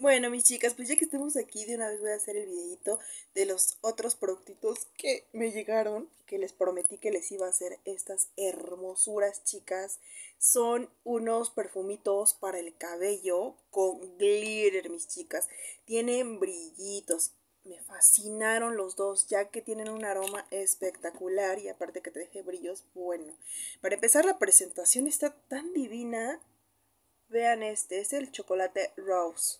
Bueno, mis chicas, pues ya que estamos aquí, de una vez voy a hacer el videito de los otros productitos que me llegaron, que les prometí que les iba a hacer estas hermosuras, chicas. Son unos perfumitos para el cabello con glitter, mis chicas. Tienen brillitos. Me fascinaron los dos, ya que tienen un aroma espectacular y aparte que te deje brillos, bueno. Para empezar, la presentación está tan divina. Vean este, es el chocolate rose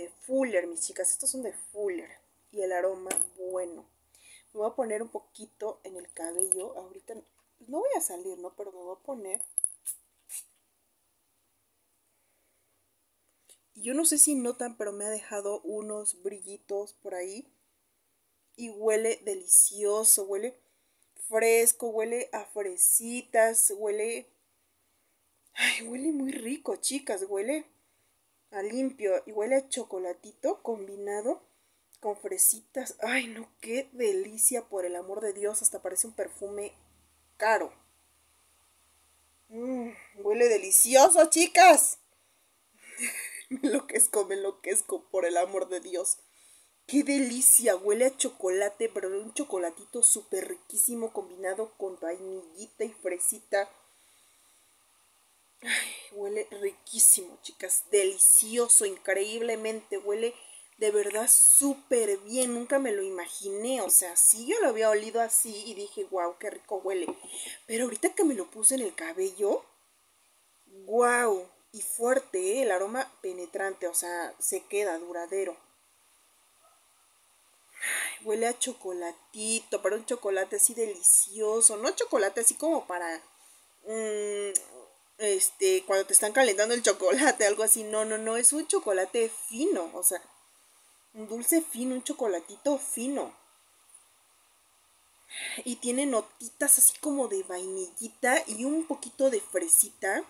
de Fuller, mis chicas. Estos son de Fuller. Y el aroma, bueno. Me voy a poner un poquito en el cabello. Ahorita no voy a salir, ¿no? Pero me voy a poner. Yo no sé si notan, pero me ha dejado unos brillitos por ahí. Y huele delicioso, huele fresco, huele a fresitas, huele... Ay, huele muy rico, chicas, huele a limpio y huele a chocolatito combinado con fresitas. Ay, no, qué delicia, por el amor de Dios, hasta parece un perfume caro. Mm, huele delicioso, chicas. me enloquezco, me enloquezco, por el amor de Dios. Qué delicia, huele a chocolate, pero un chocolatito súper riquísimo combinado con vainillita y fresita. Ay, huele riquísimo, chicas. Delicioso, increíblemente. Huele de verdad súper bien. Nunca me lo imaginé. O sea, sí yo lo había olido así y dije, wow, qué rico huele. Pero ahorita que me lo puse en el cabello, wow. Y fuerte, ¿eh? el aroma penetrante. O sea, se queda duradero. huele a chocolatito, para un chocolate así delicioso. No chocolate así como para... Mmm, este, cuando te están calentando el chocolate, algo así. No, no, no, es un chocolate fino, o sea, un dulce fino, un chocolatito fino. Y tiene notitas así como de vainillita y un poquito de fresita.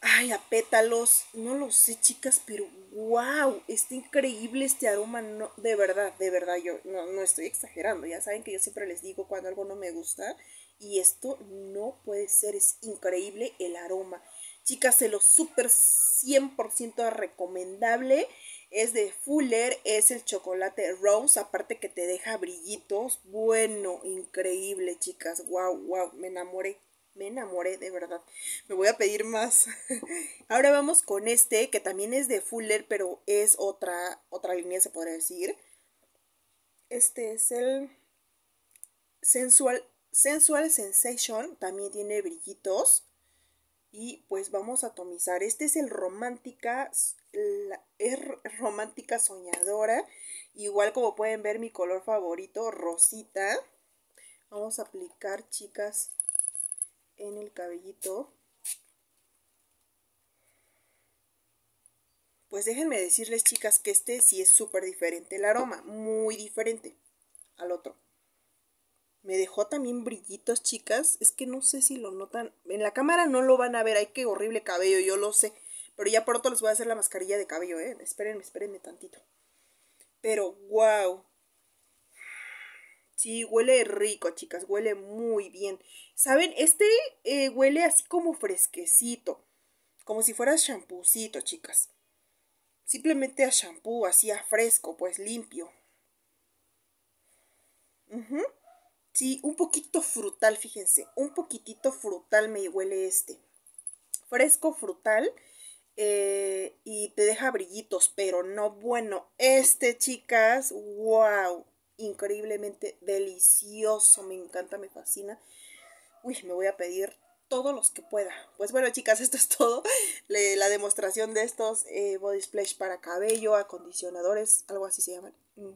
Ay, a pétalos, no lo sé, chicas, pero wow, está increíble este aroma, no, de verdad, de verdad, yo no, no estoy exagerando, ya saben que yo siempre les digo cuando algo no me gusta, y esto no puede ser, es increíble el aroma. Chicas, se lo súper 100% recomendable. Es de Fuller, es el chocolate rose, aparte que te deja brillitos. Bueno, increíble, chicas. Wow, wow, me enamoré. Me enamoré, de verdad. Me voy a pedir más. Ahora vamos con este, que también es de Fuller, pero es otra, otra línea, se podría decir. Este es el Sensual Sensual Sensation también tiene brillitos. Y pues vamos a atomizar. Este es el romántica, la, es romántica soñadora. Igual como pueden ver mi color favorito, rosita. Vamos a aplicar, chicas, en el cabellito. Pues déjenme decirles, chicas, que este sí es súper diferente el aroma. Muy diferente al otro. Me dejó también brillitos, chicas. Es que no sé si lo notan. En la cámara no lo van a ver. Ay, qué horrible cabello, yo lo sé. Pero ya pronto les voy a hacer la mascarilla de cabello, ¿eh? Espérenme, espérenme tantito. Pero, wow. Sí, huele rico, chicas. Huele muy bien. ¿Saben? Este eh, huele así como fresquecito. Como si fuera champucito, chicas. Simplemente a shampoo, así a fresco, pues limpio. Uh Sí, un poquito frutal, fíjense, un poquitito frutal me huele este. Fresco, frutal eh, y te deja brillitos, pero no bueno. Este, chicas, wow, increíblemente delicioso, me encanta, me fascina. Uy, me voy a pedir todos los que pueda. Pues bueno, chicas, esto es todo. la demostración de estos eh, body splash para cabello, acondicionadores, algo así se llaman. Mm,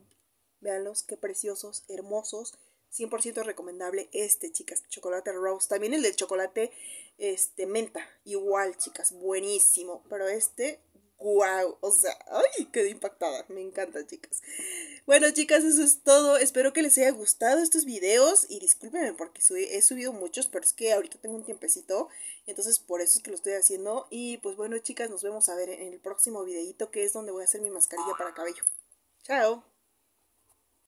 Veanlos, qué preciosos, hermosos 100% recomendable este, chicas, chocolate rose. También el de chocolate este, menta, igual, chicas, buenísimo. Pero este, wow, o sea, ay, quedé impactada. Me encanta, chicas. Bueno, chicas, eso es todo. Espero que les haya gustado estos videos. Y discúlpenme porque he subido muchos, pero es que ahorita tengo un tiempecito. Entonces, por eso es que lo estoy haciendo. Y pues bueno, chicas, nos vemos a ver en el próximo videito, que es donde voy a hacer mi mascarilla para cabello. Chao.